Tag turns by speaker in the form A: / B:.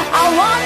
A: I want